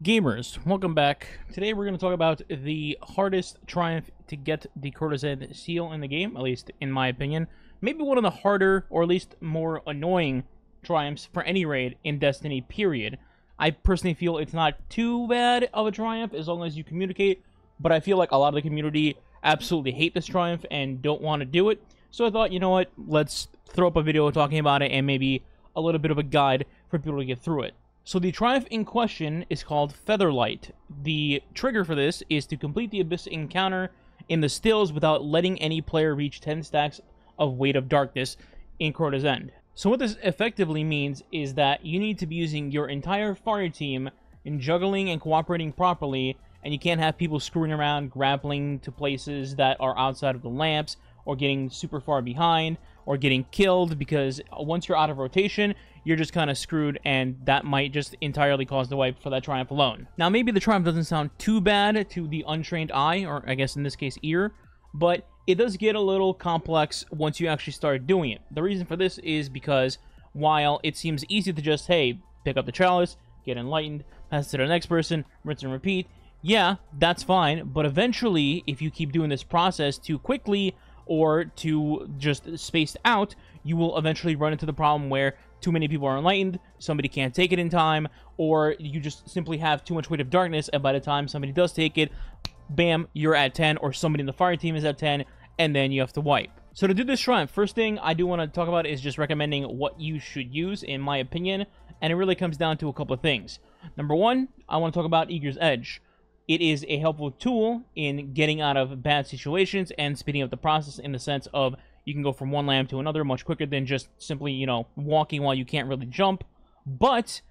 Gamers, welcome back. Today we're going to talk about the hardest triumph to get the Crota's End seal in the game, at least in my opinion. Maybe one of the harder, or at least more annoying triumphs for any raid in Destiny, period. I personally feel it's not too bad of a triumph as long as you communicate, but I feel like a lot of the community absolutely hate this triumph and don't want to do it. So I thought, you know what, let's throw up a video talking about it and maybe a little bit of a guide for people to get through it. So the triumph in question is called Featherlight. The trigger for this is to complete the Abyss encounter in the stills without letting any player reach 10 stacks of Weight of Darkness in Crota's End. So what this effectively means is that you need to be using your entire fire team in juggling and cooperating properly, and you can't have people screwing around, grappling to places that are outside of the lamps, or getting super far behind, or getting killed, because once you're out of rotation, you're just kind of screwed, and that might just entirely cause the wipe for that Triumph alone. Now, maybe the Triumph doesn't sound too bad to the untrained eye, or I guess in this case, ear, but it does get a little complex once you actually start doing it. The reason for this is because while it seems easy to just, hey, pick up the chalice, get enlightened, pass it to the next person, rinse and repeat, yeah, that's fine, but eventually, if you keep doing this process too quickly or to just spaced out, you will eventually run into the problem where too many people are enlightened, somebody can't take it in time, or you just simply have too much weight of darkness, and by the time somebody does take it, bam, you're at 10, or somebody in the fire team is at 10, and then you have to wipe. So to do this triumph, first thing I do want to talk about is just recommending what you should use, in my opinion, and it really comes down to a couple of things. Number one, I want to talk about Eager's Edge. It is a helpful tool in getting out of bad situations and speeding up the process in the sense of you can go from one lamp to another much quicker than just simply, you know, walking while you can't really jump. But,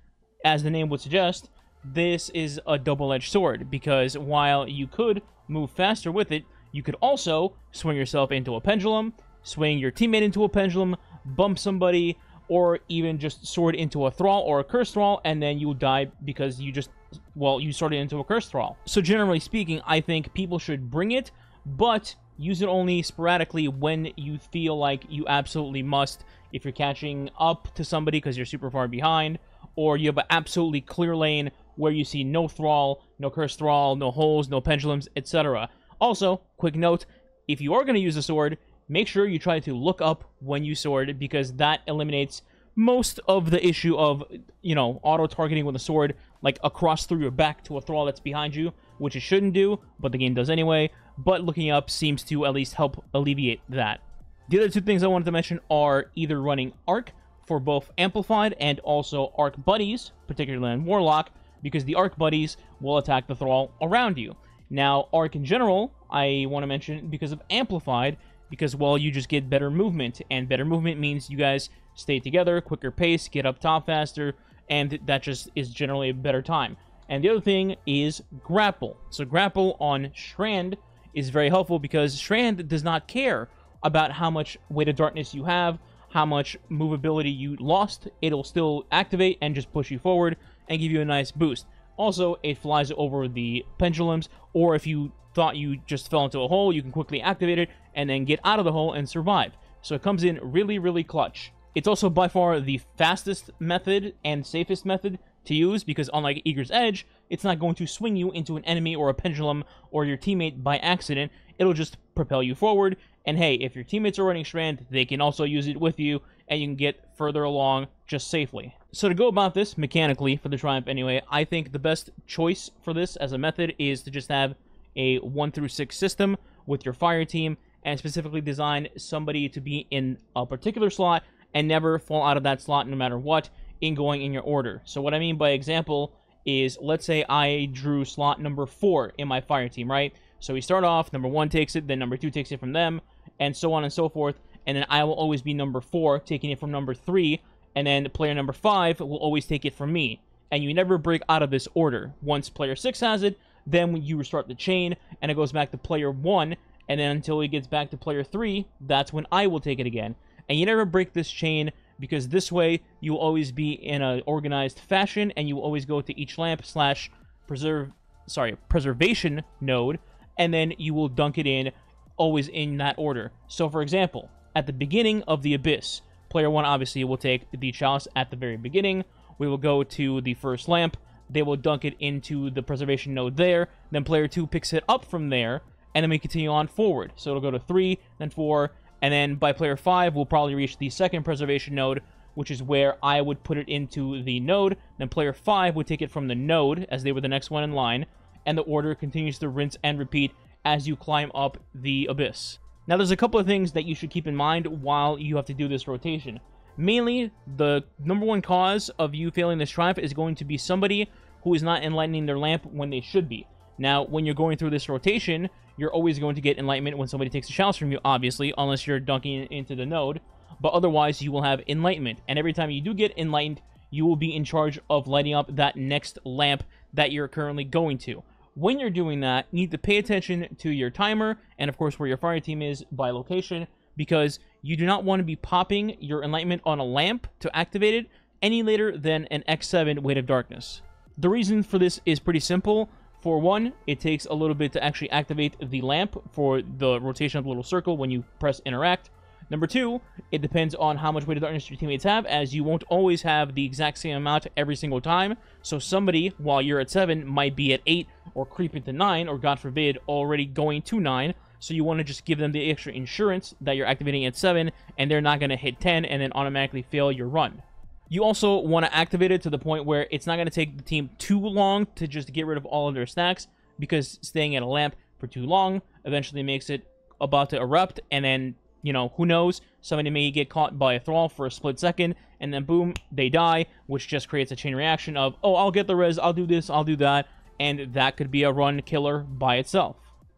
as the name would suggest, this is a double-edged sword, because while you could move faster with it, you could also swing yourself into a pendulum, swing your teammate into a pendulum, bump somebody, or even just sword into a thrall or a curse thrall, and then you die because you just, well, you sorted into a curse thrall. So generally speaking, I think people should bring it, but Use it only sporadically when you feel like you absolutely must. If you're catching up to somebody because you're super far behind, or you have an absolutely clear lane where you see no thrall, no curse thrall, no holes, no pendulums, etc. Also, quick note, if you are going to use a sword, make sure you try to look up when you sword because that eliminates most of the issue of, you know, auto-targeting with a sword, like across through your back to a thrall that's behind you, which it shouldn't do, but the game does anyway but looking up seems to at least help alleviate that. The other two things I wanted to mention are either running Arc for both Amplified and also Arc Buddies, particularly in Warlock, because the Arc Buddies will attack the Thrall around you. Now, Arc in general, I want to mention because of Amplified, because, well, you just get better movement, and better movement means you guys stay together, quicker pace, get up top faster, and that just is generally a better time. And the other thing is Grapple. So Grapple on Strand is very helpful because Strand does not care about how much weight of darkness you have, how much movability you lost. It'll still activate and just push you forward and give you a nice boost. Also, it flies over the pendulums, or if you thought you just fell into a hole, you can quickly activate it and then get out of the hole and survive. So it comes in really, really clutch. It's also by far the fastest method and safest method to use because unlike Eager's Edge, it's not going to swing you into an enemy or a pendulum or your teammate by accident. It'll just propel you forward. And hey, if your teammates are running Strand, they can also use it with you and you can get further along just safely. So to go about this mechanically for the Triumph anyway, I think the best choice for this as a method is to just have a 1 through 6 system with your fire team and specifically design somebody to be in a particular slot and never fall out of that slot no matter what in going in your order. So what I mean by example is, let's say I drew slot number 4 in my fire team, right? So we start off, number 1 takes it, then number 2 takes it from them, and so on and so forth, and then I will always be number 4, taking it from number 3, and then player number 5 will always take it from me. And you never break out of this order. Once player 6 has it, then you restart the chain, and it goes back to player 1, and then until it gets back to player 3, that's when I will take it again. And you never break this chain because this way you will always be in an organized fashion and you will always go to each lamp slash preserve sorry preservation node and then you will dunk it in always in that order so for example at the beginning of the abyss player one obviously will take the chalice at the very beginning we will go to the first lamp they will dunk it into the preservation node there. Then player 2 picks it up from there, and then we continue on forward. So it'll go to 3, then 4, and then by player 5, we'll probably reach the second preservation node, which is where I would put it into the node. Then player 5 would take it from the node, as they were the next one in line, and the order continues to rinse and repeat as you climb up the abyss. Now, there's a couple of things that you should keep in mind while you have to do this rotation. Mainly, the number one cause of you failing this triumph is going to be somebody who is not enlightening their lamp when they should be. Now, when you're going through this rotation, you're always going to get enlightenment when somebody takes a chalice from you, obviously, unless you're dunking into the node. But otherwise, you will have enlightenment. And every time you do get enlightened, you will be in charge of lighting up that next lamp that you're currently going to. When you're doing that, you need to pay attention to your timer and, of course, where your fire team is by location because you do not want to be popping your enlightenment on a lamp to activate it any later than an X7 Weight of Darkness. The reason for this is pretty simple. For one, it takes a little bit to actually activate the lamp for the rotation of the little circle when you press interact. Number two, it depends on how much weight darkness your teammates have, as you won't always have the exact same amount every single time. So somebody, while you're at 7, might be at 8 or creep into 9, or God forbid, already going to 9. So you want to just give them the extra insurance that you're activating at 7, and they're not going to hit 10 and then automatically fail your run. You also want to activate it to the point where it's not going to take the team too long to just get rid of all of their stacks, because staying at a lamp for too long eventually makes it about to erupt, and then you know, who knows? Somebody may get caught by a thrall for a split second, and then boom, they die, which just creates a chain reaction of, oh, I'll get the res, I'll do this, I'll do that, and that could be a run killer by itself.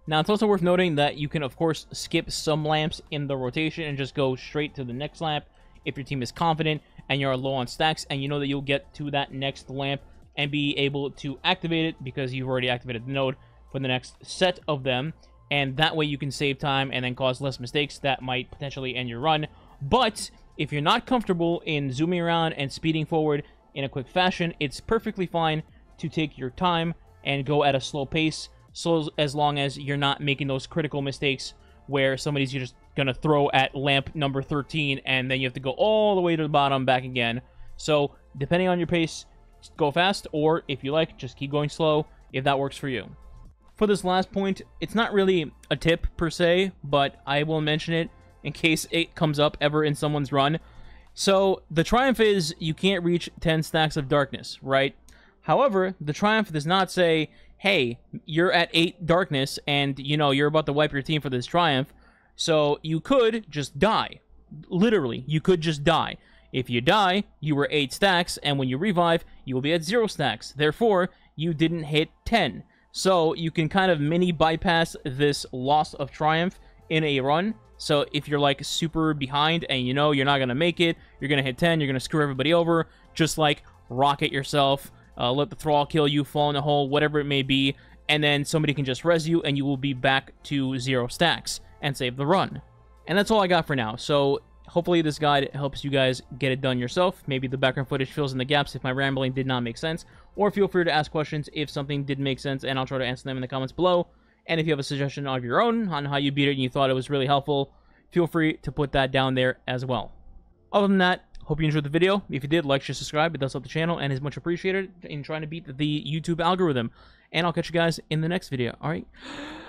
Now, it's also worth noting that you can, of course, skip some lamps in the rotation and just go straight to the next lamp if your team is confident and you're low on stacks and you know that you'll get to that next lamp and be able to activate it because you've already activated the node for the next set of them and that way you can save time and then cause less mistakes that might potentially end your run. But if you're not comfortable in zooming around and speeding forward in a quick fashion, it's perfectly fine to take your time and go at a slow pace, so as long as you're not making those critical mistakes where somebody's just gonna throw at lamp number 13 and then you have to go all the way to the bottom back again. So depending on your pace, go fast, or if you like, just keep going slow if that works for you for this last point, it's not really a tip per se, but I will mention it in case it comes up ever in someone's run. So, the Triumph is you can't reach 10 stacks of darkness, right? However, the Triumph does not say, hey, you're at 8 darkness and, you know, you're about to wipe your team for this Triumph. So, you could just die. Literally, you could just die. If you die, you were 8 stacks, and when you revive, you will be at 0 stacks. Therefore, you didn't hit 10. So you can kind of mini bypass this loss of triumph in a run. So if you're like super behind and you know you're not going to make it, you're going to hit 10, you're going to screw everybody over, just like rocket yourself, uh, let the thrall kill you, fall in a hole, whatever it may be, and then somebody can just res you and you will be back to zero stacks and save the run. And that's all I got for now. So hopefully this guide helps you guys get it done yourself. Maybe the background footage fills in the gaps if my rambling did not make sense. Or feel free to ask questions if something did make sense, and I'll try to answer them in the comments below. And if you have a suggestion of your own on how you beat it and you thought it was really helpful, feel free to put that down there as well. Other than that, hope you enjoyed the video. If you did, like, share, subscribe. It does help the channel and is much appreciated in trying to beat the YouTube algorithm. And I'll catch you guys in the next video. All right?